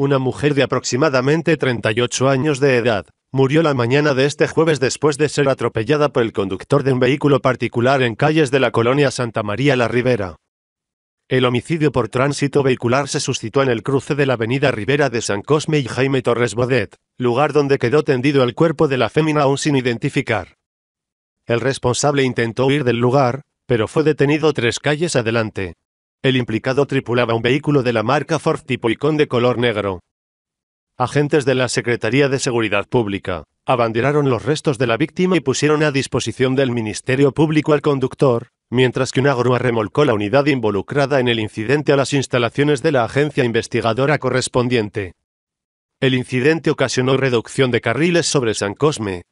una mujer de aproximadamente 38 años de edad, murió la mañana de este jueves después de ser atropellada por el conductor de un vehículo particular en calles de la colonia Santa María la Ribera. El homicidio por tránsito vehicular se suscitó en el cruce de la avenida Ribera de San Cosme y Jaime Torres Bodet, lugar donde quedó tendido el cuerpo de la fémina aún sin identificar. El responsable intentó huir del lugar, pero fue detenido tres calles adelante. El implicado tripulaba un vehículo de la marca Ford tipo Icon de color negro. Agentes de la Secretaría de Seguridad Pública abanderaron los restos de la víctima y pusieron a disposición del Ministerio Público al conductor, mientras que una grúa remolcó la unidad involucrada en el incidente a las instalaciones de la agencia investigadora correspondiente. El incidente ocasionó reducción de carriles sobre San Cosme,